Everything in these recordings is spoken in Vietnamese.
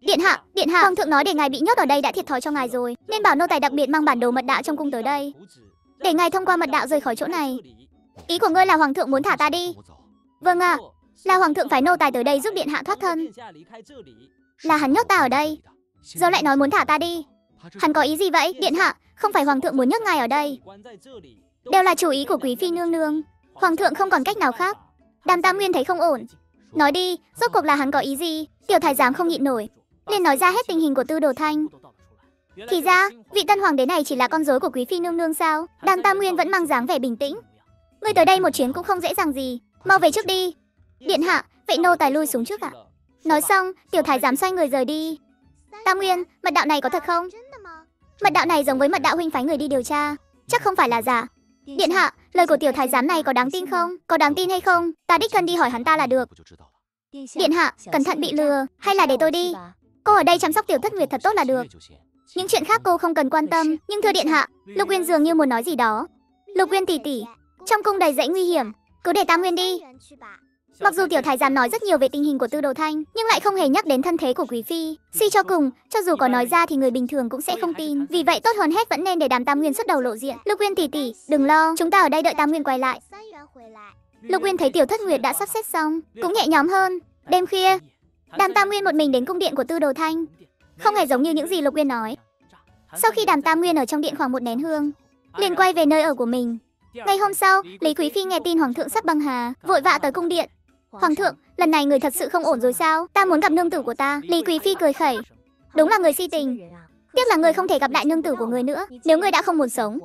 Điện hạ, điện hạ, hoàng thượng nói để ngài bị nhốt ở đây đã thiệt thòi cho ngài rồi, nên bảo nô tài đặc biệt mang bản đồ mật đạo trong cung tới đây, để ngài thông qua mật đạo rời khỏi chỗ này. Ý của ngươi là hoàng thượng muốn thả ta đi? Vâng ạ, là hoàng thượng phải nô tài tới đây giúp điện hạ thoát thân. Là hắn nhốt ta ở đây, giờ lại nói muốn thả ta đi. Hắn có ý gì vậy, điện hạ? Không phải hoàng thượng muốn nhốt ngài ở đây. Đều là chủ ý của quý phi nương nương. Hoàng thượng không còn cách nào khác. Đàm Tam Nguyên thấy không ổn. Nói đi, rốt cuộc là hắn có ý gì? Tiểu thái giám không nhịn nổi, liền nói ra hết tình hình của Tư Đồ Thanh. Thì ra, vị tân hoàng đế này chỉ là con rối của quý phi nương nương sao? Đàm Tam Nguyên vẫn mang dáng vẻ bình tĩnh. Ngươi tới đây một chuyến cũng không dễ dàng gì, mau về trước đi. Điện hạ, vậy nô tài lui xuống trước ạ. Nói xong, tiểu thái giám xoay người rời đi. Tam Nguyên, mật đạo này có thật không? Mật đạo này giống với mật đạo huynh phái người đi điều tra, chắc không phải là giả. Điện hạ, lời của tiểu thái giám này có đáng tin không? Có đáng tin hay không? Ta đích thân đi hỏi hắn ta là được. Điện hạ, cẩn thận bị lừa, hay là để tôi đi? Cô ở đây chăm sóc tiểu thất nguyệt thật tốt là được. Những chuyện khác cô không cần quan tâm, nhưng thưa điện hạ, Lục Uyên dường như muốn nói gì đó. Lục Uyên tỷ tỷ, trong cung đầy dãy nguy hiểm, cứ để Tam Nguyên đi. Mặc dù tiểu thái giám nói rất nhiều về tình hình của Tư Đồ Thanh, nhưng lại không hề nhắc đến thân thế của quý phi. Suy cho cùng, cho dù có nói ra thì người bình thường cũng sẽ không tin. Vì vậy tốt hơn hết vẫn nên để Đàm Tam Nguyên xuất đầu lộ diện. Lục Uyên tỷ tỷ, đừng lo, chúng ta ở đây đợi Tam Nguyên quay lại. Lục Uyên thấy tiểu thất nguyệt đã sắp xếp xong, cũng nhẹ nhõm hơn. Đêm khuya, Đàm Tam Nguyên một mình đến cung điện của Tư Đồ Thanh, không hề giống như những gì Lục Uyên nói. Sau khi Đàm Tam Nguyên ở trong điện khoảng một nén hương, liền quay về nơi ở của mình. Ngày hôm sau, Lý Quý Phi nghe tin Hoàng thượng sắp băng hà, vội vã tới cung điện. Hoàng thượng, lần này người thật sự không ổn rồi sao? Ta muốn gặp nương tử của ta. Lý Quý Phi cười khẩy. Đúng là người si tình. Tiếc là người không thể gặp Đại nương tử của người nữa. Nếu người đã không muốn sống,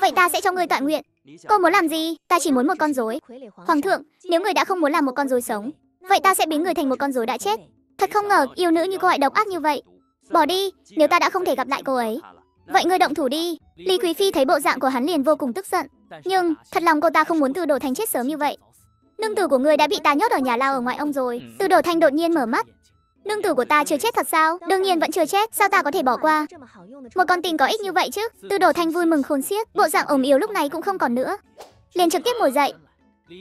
vậy ta sẽ cho người tọa nguyện. Cô muốn làm gì? Ta chỉ muốn một con rối. Hoàng thượng, nếu người đã không muốn làm một con rối sống, vậy ta sẽ biến người thành một con rối đã chết. Thật không ngờ yêu nữ như cô lại độc ác như vậy. Bỏ đi, nếu ta đã không thể gặp lại cô ấy. Vậy ngươi động thủ đi. Lý Quý Phi thấy bộ dạng của hắn liền vô cùng tức giận. Nhưng, thật lòng cô ta không muốn Từ Đồ thành chết sớm như vậy. Nương tử của ngươi đã bị ta nhốt ở nhà lao ở ngoại ông rồi. Từ Đồ Thanh đột nhiên mở mắt. Nương tử của ta chưa chết thật sao? Đương nhiên vẫn chưa chết, sao ta có thể bỏ qua? Một con tình có ích như vậy chứ? Từ Đồ Thanh vui mừng khôn xiết, bộ dạng ốm yếu lúc này cũng không còn nữa. Liền trực tiếp ngồi dậy.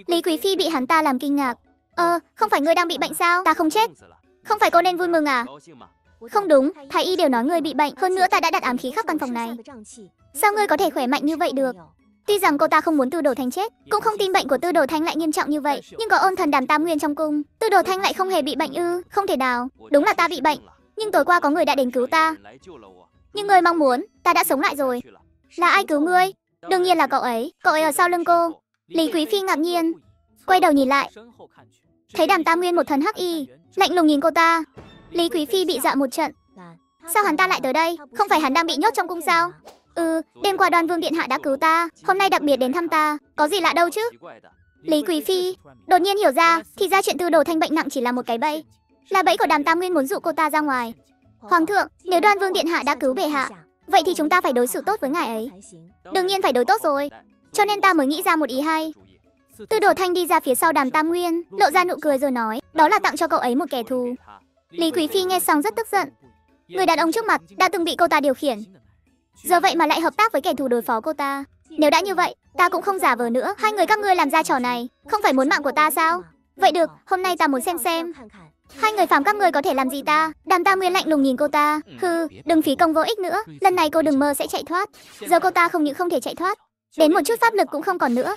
Lý Quý Phi bị hắn ta làm kinh ngạc. Ờ, không phải ngươi đang bị bệnh sao? Ta không chết. Không phải cô nên vui mừng à? Không đúng, thái y đều nói ngươi bị bệnh, hơn nữa ta đã đặt ám khí khắp căn phòng này. Sao ngươi có thể khỏe mạnh như vậy được? Tuy rằng cô ta không muốn Tư Đồ Thanh chết, cũng không tin bệnh của Tư Đồ Thanh lại nghiêm trọng như vậy, nhưng có ôn thần đàm tam nguyên trong cung, Tư Đồ Thanh lại không hề bị bệnh ư? Không thể nào, đúng là ta bị bệnh, nhưng tối qua có người đã đến cứu ta. Nhưng ngươi mong muốn, ta đã sống lại rồi. Là ai cứu ngươi? Đương nhiên là cậu ấy, cậu ấy ở sau lưng cô. Lý Quý Phi ngạc nhiên, quay đầu nhìn lại, thấy đàm tam nguyên một thần hắc y, lạnh lùng nhìn cô ta. Lý Quý Phi bị dọa một trận. Sao hắn ta lại tới đây? Không phải hắn đang bị nhốt trong cung sao? Ừ, đêm qua đoan vương điện hạ đã cứu ta, hôm nay đặc biệt đến thăm ta, có gì lạ đâu chứ? Lý Quý Phi đột nhiên hiểu ra, thì ra chuyện tư đồ thanh bệnh nặng chỉ là một cái bẫy, là bẫy của đàm tam nguyên muốn dụ cô ta ra ngoài. Hoàng thượng, nếu đoan vương điện hạ đã cứu bệ hạ, vậy thì chúng ta phải đối xử tốt với ngài ấy. Đương nhiên phải đối tốt rồi, cho nên ta mới nghĩ ra một ý hay. Tư đồ thanh đi ra phía sau đàm tam nguyên, lộ ra nụ cười rồi nói, đó là tặng cho cậu ấy một kẻ thù. Lý Quý Phi nghe xong rất tức giận. Người đàn ông trước mặt đã từng bị cô ta điều khiển. Giờ vậy mà lại hợp tác với kẻ thù đối phó cô ta. Nếu đã như vậy, ta cũng không giả vờ nữa. Hai người các ngươi làm ra trò này, không phải muốn mạng của ta sao? Vậy được, hôm nay ta muốn xem xem. Hai người phàm các ngươi có thể làm gì ta? Đàm Tam Nguyên lạnh lùng nhìn cô ta. Hừ, đừng phí công vô ích nữa. Lần này cô đừng mơ sẽ chạy thoát. Giờ cô ta không những không thể chạy thoát, đến một chút pháp lực cũng không còn nữa.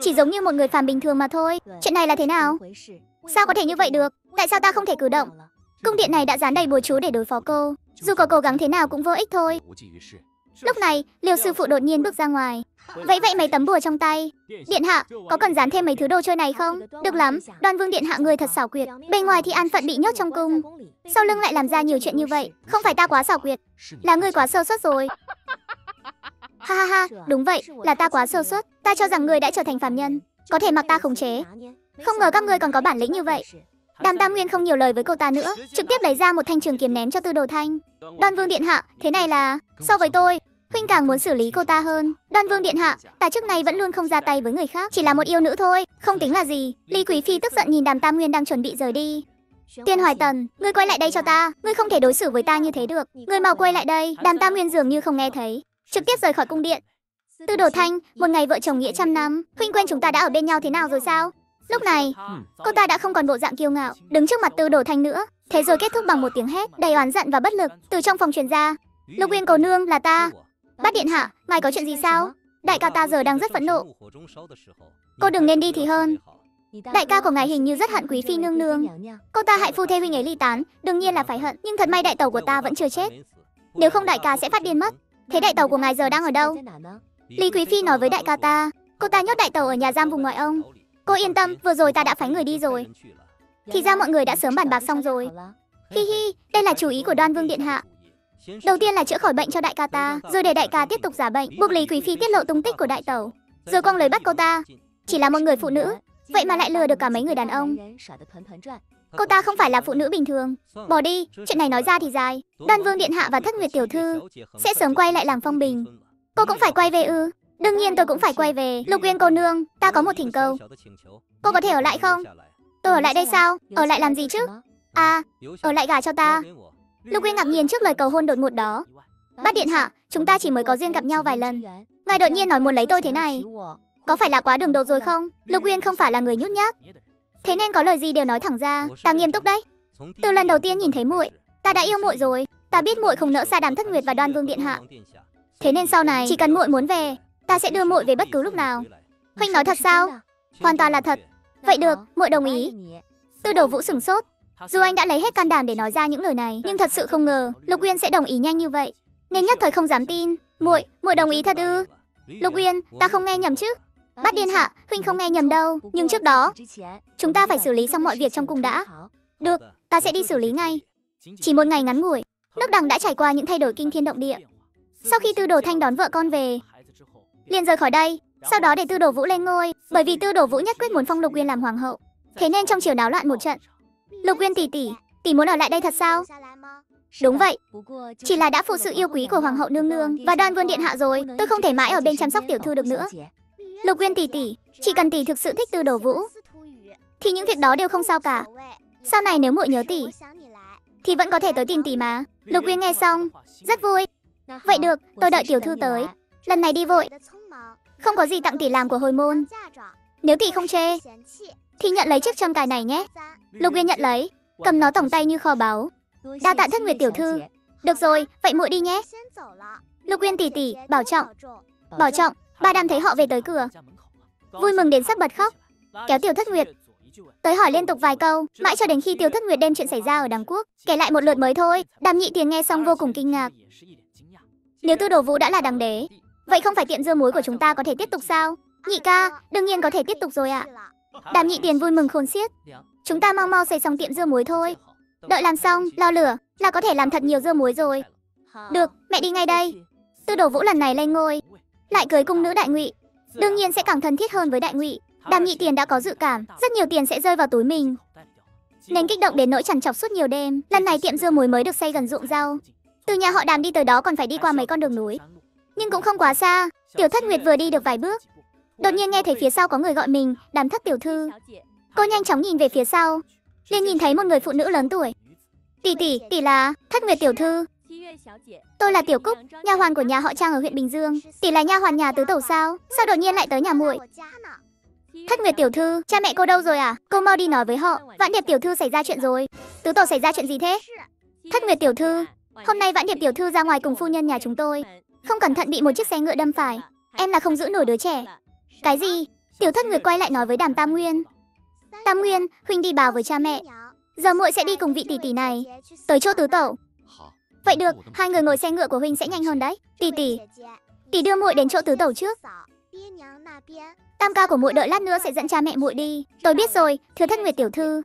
Chỉ giống như một người phàm bình thường mà thôi. Chuyện này là thế nào? Sao có thể như vậy được? Tại sao ta không thể cử động? Cung điện này đã dán đầy bùa chú để đối phó cô. Dù có cố gắng thế nào cũng vô ích thôi. Lúc này, liều sư phụ đột nhiên bước ra ngoài. vậy vậy mấy tấm bùa trong tay. Điện hạ, có cần dán thêm mấy thứ đồ chơi này không? Được lắm, đoan vương điện hạ người thật xảo quyệt. Bên ngoài thì an phận bị nhốt trong cung. Sau lưng lại làm ra nhiều chuyện như vậy. Không phải ta quá xảo quyệt, là người quá sơ suất rồi. Ha ha ha, đúng vậy, là ta quá sơ suất. Ta cho rằng người đã trở thành phàm nhân, có thể mặc ta khống chế. Không ngờ các ngươi còn có bản lĩnh như vậy. Đàm Tam Nguyên không nhiều lời với cô ta nữa, trực tiếp lấy ra một thanh trường kiếm ném cho Tư Đồ Thanh. Đoan Vương điện hạ, thế này là, so với tôi, huynh càng muốn xử lý cô ta hơn. Đoan Vương điện hạ, ta trước nay vẫn luôn không ra tay với người khác, chỉ là một yêu nữ thôi, không tính là gì. Ly Quý phi tức giận nhìn Đàm Tam Nguyên đang chuẩn bị rời đi. Tiên Hoài Tần, ngươi quay lại đây cho ta, ngươi không thể đối xử với ta như thế được. Ngươi mau quay lại đây. Đàm Tam Nguyên dường như không nghe thấy, trực tiếp rời khỏi cung điện. Tư Đồ Thanh, một ngày vợ chồng nghĩa trăm năm, huynh quên chúng ta đã ở bên nhau thế nào rồi sao? Lúc này, cô ta đã không còn bộ dạng kiêu ngạo, đứng trước mặt Tư Đồ Thanh nữa, Thế rồi kết thúc bằng một tiếng hét đầy oán giận và bất lực từ trong phòng truyền ra. Lục Uyên cầu nương là ta. Bát điện hạ, ngài có chuyện gì sao? Đại ca ta giờ đang rất phẫn nộ. Cô đừng nên đi thì hơn. Đại ca của ngài hình như rất hận quý phi nương nương. Cô ta hại phu thê huynh ấy ly tán, đương nhiên là phải hận. Nhưng thật may đại tàu của ta vẫn chưa chết. Nếu không đại ca sẽ phát điên mất. Thế đại tàu của ngài giờ đang ở đâu? Lý quý phi nói với đại ca ta, cô ta nhốt đại tàu ở nhà giam vùng ngoại ông. Cô yên tâm, vừa rồi ta đã phái người đi rồi. Thì ra mọi người đã sớm bàn bạc xong rồi. Hi hi, đây là chủ ý của đoan vương điện hạ. Đầu tiên là chữa khỏi bệnh cho đại ca ta, rồi để đại ca tiếp tục giả bệnh, buộc Lý Quý Phi tiết lộ tung tích của đại tẩu, rồi quăng lời bắt cô ta. Chỉ là một người phụ nữ, vậy mà lại lừa được cả mấy người đàn ông. Cô ta không phải là phụ nữ bình thường. Bỏ đi, chuyện này nói ra thì dài. Đoan Vương Điện Hạ và Thất Nguyệt Tiểu Thư sẽ sớm quay lại làng Phong Bình. Cô cũng phải quay về ư? Đương nhiên tôi cũng phải quay về. Lục Uyên cô nương, ta có một thỉnh cầu. Cô có thể ở lại không? Tôi ở lại đây sao? Ở lại làm gì chứ? À, ở lại gả cho ta. Lục Uyên ngạc nhiên trước lời cầu hôn đột ngột đó. Bát điện hạ, chúng ta chỉ mới có duyên gặp nhau vài lần. Ngài đột nhiên nói muốn lấy tôi thế này, có phải là quá đường đột rồi không? Lục Uyên không phải là người nhút nhát, thế nên có lời gì đều nói thẳng ra. Ta nghiêm túc đấy. Từ lần đầu tiên nhìn thấy muội, ta đã yêu muội rồi. Ta biết muội không nỡ xa đàm thất nguyệt và đoan vương điện hạ. Thế nên sau này chỉ cần muội muốn về, ta sẽ đưa muội về bất cứ lúc nào. Huynh nói thật sao? Hoàn toàn là thật. Vậy được, muội đồng ý. Tư đồ vũ sửng sốt, dù anh đã lấy hết can đảm để nói ra những lời này, nhưng thật sự không ngờ Lục Uyên sẽ đồng ý nhanh như vậy, nên nhất thời không dám tin. Muội, muội đồng ý thật ư? Lục Uyên, ta không nghe nhầm chứ? Bát Điên Hạ, huynh không nghe nhầm đâu, nhưng trước đó, chúng ta phải xử lý xong mọi việc trong cung đã. Được, ta sẽ đi xử lý ngay. Chỉ một ngày ngắn ngủi, nước đằng đã trải qua những thay đổi kinh thiên động địa. Sau khi Tư Đồ Thanh đón vợ con về, liền rời khỏi đây, sau đó để Tư Đồ Vũ lên ngôi, bởi vì Tư Đồ Vũ nhất quyết muốn phong Lục Uyên làm hoàng hậu. Thế nên trong chiều náo loạn một trận, Lục Nguyên tỷ tỷ, tỷ muốn ở lại đây thật sao? Đúng vậy, chỉ là đã phụ sự yêu quý của hoàng hậu nương nương và đoan vương điện hạ rồi, tôi không thể mãi ở bên chăm sóc tiểu thư được nữa. Lục Nguyên tỷ tỷ, chỉ cần tỷ thực sự thích Tư Đồ Vũ, thì những việc đó đều không sao cả. Sau này nếu muội nhớ tỷ, thì vẫn có thể tới tìm tỷ mà. Lục Nguyên nghe xong, rất vui. Vậy được, tôi đợi tiểu thư tới. Lần này đi vội, không có gì tặng tỷ làm của hồi môn. Nếu tỷ không chê, thì nhận lấy chiếc châm cài này nhé. Lục Uyên nhận lấy, cầm nó tổng tay như kho báu. Đa tạ thất nguyệt tiểu thư. Được rồi, vậy muội đi nhé. Lục Uyên tỷ tỷ, bảo trọng. Bảo trọng, ba đam thấy họ về tới cửa. Vui mừng đến sắp bật khóc. Kéo tiểu thất nguyệt. Tới hỏi liên tục vài câu, mãi cho đến khi tiểu thất nguyệt đem chuyện xảy ra ở đằng quốc. Kể lại một lượt mới thôi, đàm nhị tiền nghe xong vô cùng kinh ngạc. Nếu tư đồ vũ đã là đằng đế, vậy không phải tiệm dưa muối của chúng ta có thể tiếp tục sao? Nhị ca, đương nhiên có thể tiếp tục rồi ạ. Đàm nhị tiền vui mừng khôn xiết. Chúng ta mau mau xây xong tiệm dưa muối thôi. Đợi làm xong, lo lửa, là có thể làm thật nhiều dưa muối rồi. Được, mẹ đi ngay đây. Tư đồ vũ lần này lên ngôi, lại cưới cung nữ đại ngụy. Đương nhiên sẽ càng thân thiết hơn với đại ngụy. Đàm nhị tiền đã có dự cảm, rất nhiều tiền sẽ rơi vào túi mình. Nên kích động đến nỗi chằn chọc suốt nhiều đêm. Lần này tiệm dưa muối mới được xây gần ruộng rau. Từ nhà họ đàm đi tới đó còn phải đi qua mấy con đường núi. Nhưng cũng không quá xa. Tiểu thất nguyệt vừa đi được vài bước. Đột nhiên nghe thấy phía sau có người gọi mình, đàm thất tiểu thư. Cô nhanh chóng nhìn về phía sau, liền nhìn thấy một người phụ nữ lớn tuổi. Tỷ tỷ, tỷ là Thất Nguyệt tiểu thư. Tôi là Tiểu Cúc, nha hoàn của nhà họ Trang ở huyện Bình Dương. Tỷ là nha hoàn nhà tứ tổ sao? Sao đột nhiên lại tới nhà muội? Thất Nguyệt tiểu thư, cha mẹ cô đâu rồi à? Cô mau đi nói với họ, Vãn Điệp tiểu thư xảy ra chuyện rồi. Tứ tổ xảy ra chuyện gì thế? Thất Nguyệt tiểu thư, hôm nay Vãn Điệp tiểu thư ra ngoài cùng phu nhân nhà chúng tôi, không cẩn thận bị một chiếc xe ngựa đâm phải. Em là không giữ nổi đứa trẻ. Cái gì? Tiểu Thất người quay lại nói với Đàm Tam Nguyên. Tam Nguyên, huynh đi bảo với cha mẹ. Giờ muội sẽ đi cùng vị tỷ tỷ này tới chỗ tứ tẩu. Vậy được, hai người ngồi xe ngựa của huynh sẽ nhanh hơn đấy. Tỷ tỷ, tỷ đưa muội đến chỗ tứ tẩu trước. Tam ca của muội đợi lát nữa sẽ dẫn cha mẹ muội đi. Tôi biết rồi, thưa thất nguyệt tiểu thư.